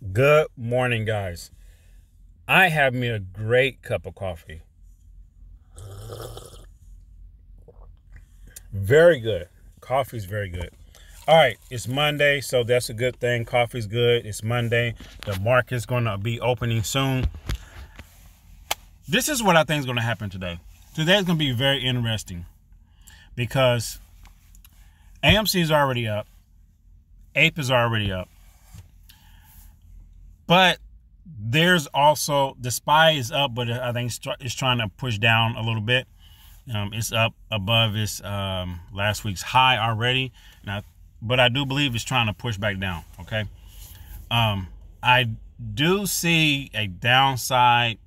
Good morning, guys. I have me a great cup of coffee. Very good. Coffee's very good. All right, it's Monday, so that's a good thing. Coffee's good. It's Monday. The market's going to be opening soon. This is what I think is going to happen today. Today's going to be very interesting because AMC is already up. Ape is already up. But there's also the spy is up, but I think it's trying to push down a little bit. Um, it's up above its um, last week's high already. Now, but I do believe it's trying to push back down. Okay. Um, I do see a downside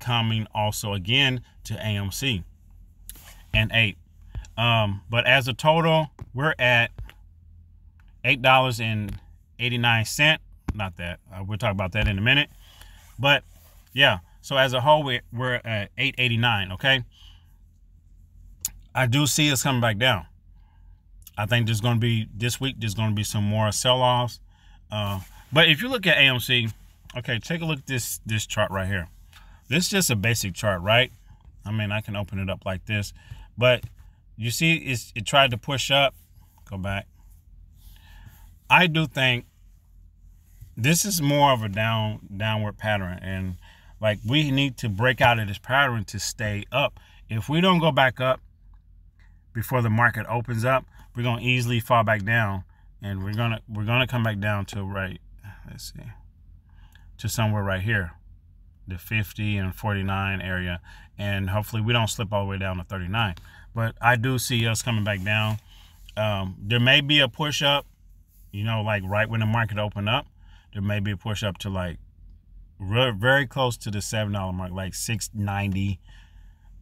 coming also again to AMC and Ape. Um, but as a total, we're at eight dollars and eighty nine cent not that. Uh, we'll talk about that in a minute. But yeah, so as a whole, we're, we're at 889, okay? I do see us coming back down. I think there's going to be, this week, there's going to be some more sell-offs. Uh, but if you look at AMC, okay, take a look at this, this chart right here. This is just a basic chart, right? I mean, I can open it up like this. But you see, it's, it tried to push up. Go back. I do think this is more of a down downward pattern. And like we need to break out of this pattern to stay up. If we don't go back up before the market opens up we're going to easily fall back down. And we're going to we're going to come back down to right let's see to somewhere right here the 50 and 49 area. And hopefully we don't slip all the way down to 39 but i do see us coming back down. Um, there may be a push up you know like right when the market open up there may be a push up to like very close to the seven dollar mark, like six ninety.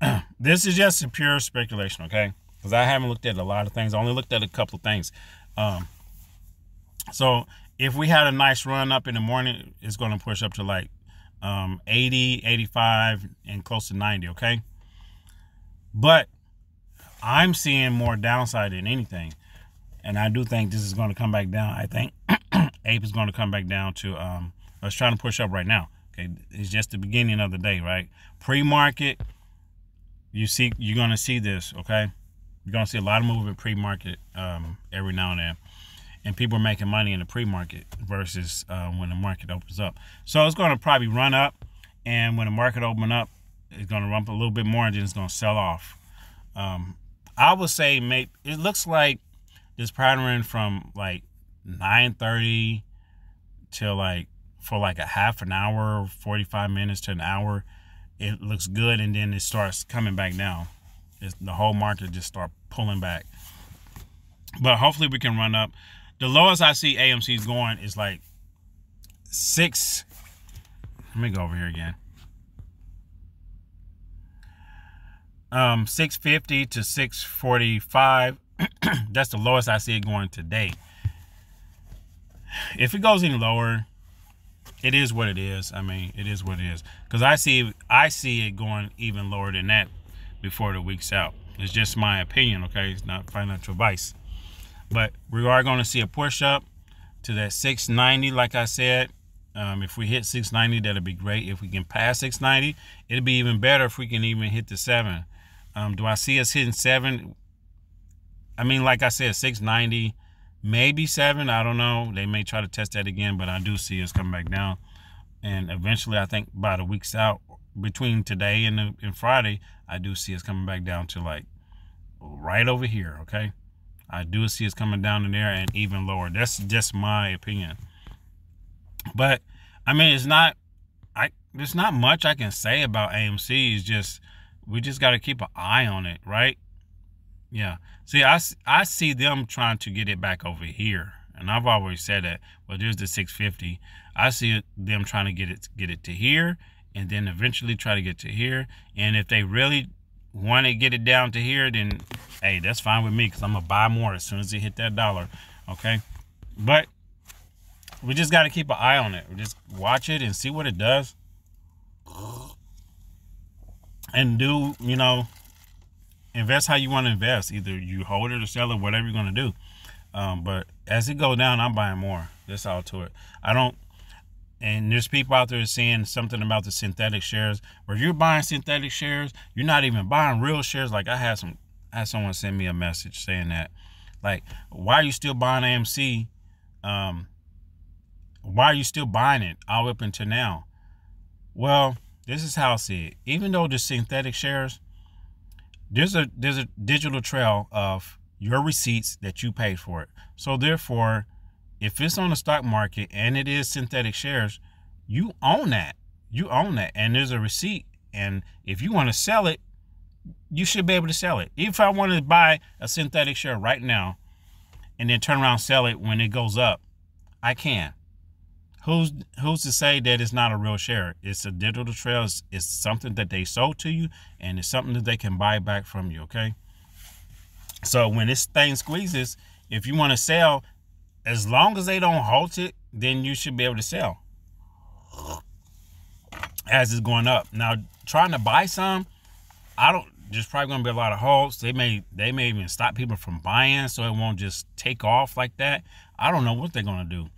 this is just a pure speculation, okay? Because I haven't looked at a lot of things. I only looked at a couple of things. Um, so if we had a nice run up in the morning, it's going to push up to like um, 80, 85, and close to 90, okay? But I'm seeing more downside than anything. And I do think this is going to come back down. I think Ape is going to come back down to, um, I was trying to push up right now. Okay, it's just the beginning of the day, right? Pre-market, you see, you're going to see this, okay? You're going to see a lot of movement pre-market um, every now and then. And people are making money in the pre-market versus um, when the market opens up. So it's going to probably run up. And when the market open up, it's going to run a little bit more and then it's going to sell off. Um, I would say maybe it looks like this pattern from like 9.30 till like for like a half an hour 45 minutes to an hour it looks good and then it starts coming back down. It's, the whole market just start pulling back. But hopefully we can run up. The lowest i see amc's going is like six. Let me go over here again. Um 650 to 645 that's the lowest i see it going today if it goes any lower, it is what it is. I mean, it is what it is. Because I see, I see it going even lower than that before the week's out. It's just my opinion, okay? It's not financial advice. But we are going to see a push up to that 690, like I said. Um, if we hit 690, that'll be great. If we can pass 690, it'll be even better if we can even hit the seven. Um, do I see us hitting seven? I mean, like I said, 690 maybe seven. I don't know. They may try to test that again, but I do see us coming back down. And eventually, I think by the weeks out, between today and, the, and Friday, I do see us coming back down to like right over here. Okay, I do see us coming down in there and even lower. That's just my opinion. But I mean, it's not. I there's not much I can say about AMC. It's just we just got to keep an eye on it, right? Yeah. See, I, I see them trying to get it back over here. And I've always said that. Well, there's the 650. I see them trying to get it get it to here and then eventually try to get to here. And if they really want to get it down to here, then hey, that's fine with me because I'm gonna buy more as soon as they hit that dollar. Okay. But we just gotta keep an eye on it. We just watch it and see what it does. And do, you know, invest how you want to invest. Either you hold it or sell it, whatever you're going to do. Um, but as it go down, I'm buying more. That's all to it. I don't. and there's people out there saying something about the synthetic shares where you're buying synthetic shares you're not even buying real shares like i had some i had someone send me a message saying that like why are you still buying amc um why are you still buying it all up until now well this is how i see it even though the synthetic shares there's a there's a digital trail of your receipts that you paid for it so therefore if it's on the stock market and it is synthetic shares, you own that. You own that. And there's a receipt. And if you want to sell it, you should be able to sell it. If I want to buy a synthetic share right now and then turn around sell it when it goes up, I can. Who's who's to say that it's not a real share? It's a digital trail. It's, it's something that they sold to you, and it's something that they can buy back from you. Okay. So when this thing squeezes, if you want to sell, as long as they don't halt it, then you should be able to sell as it's going up. Now, trying to buy some, I don't. There's probably going to be a lot of halts. They may they may even stop people from buying, so it won't just take off like that. I don't know what they're going to do,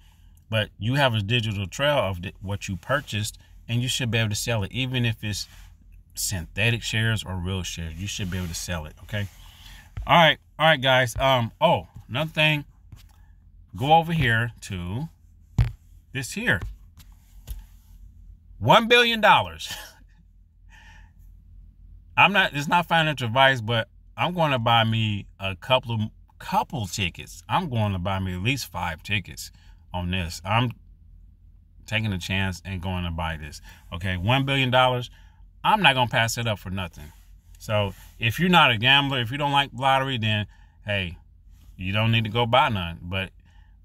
but you have a digital trail of what you purchased, and you should be able to sell it, even if it's synthetic shares or real shares. You should be able to sell it. Okay. All right, all right, guys. Um. Oh, another thing go over here to this here. One billion dollars. I'm not it's not financial advice, but I'm going to buy me a couple of couple tickets. I'm going to buy me at least five tickets on this. I'm taking a chance and going to buy this. Okay, one billion dollars. I'm not gonna pass it up for nothing. So if you're not a gambler, if you don't like lottery, then hey, you don't need to go buy none. But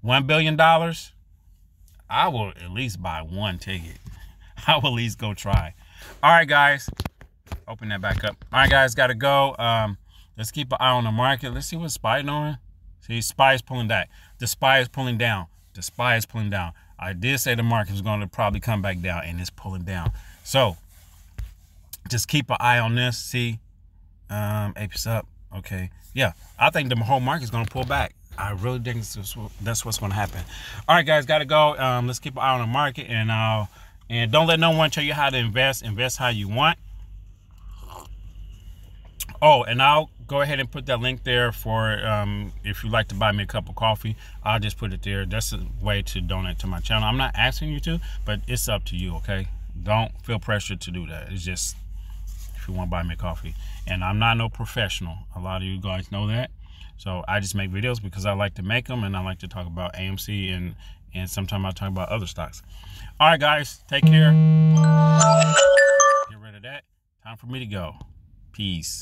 one billion dollars, I will at least buy one ticket. I will at least go try. All right, guys. Open that back up. All right, guys, gotta go. Um, let's keep an eye on the market. Let's see what SPY doing. See, SPY is pulling back. The SPY is pulling down. The SPY is pulling down. I did say the market was going to probably come back down, and it's pulling down. So, just keep an eye on this. See, um, apes up. Okay, yeah, I think the whole market is going to pull back. I really think that's what's going to happen. All right, guys, got to go. Um, let's keep an eye on the market, and uh, and don't let no one tell you how to invest. Invest how you want. Oh, and I'll go ahead and put that link there for um, if you'd like to buy me a cup of coffee. I'll just put it there. That's a way to donate to my channel. I'm not asking you to, but it's up to you. Okay, don't feel pressured to do that. It's just if you want to buy me coffee. And I'm not no professional. A lot of you guys know that. So I just make videos because I like to make them and I like to talk about AMC and and sometimes I talk about other stocks. All right, guys, take care. Get rid of that. Time for me to go. Peace.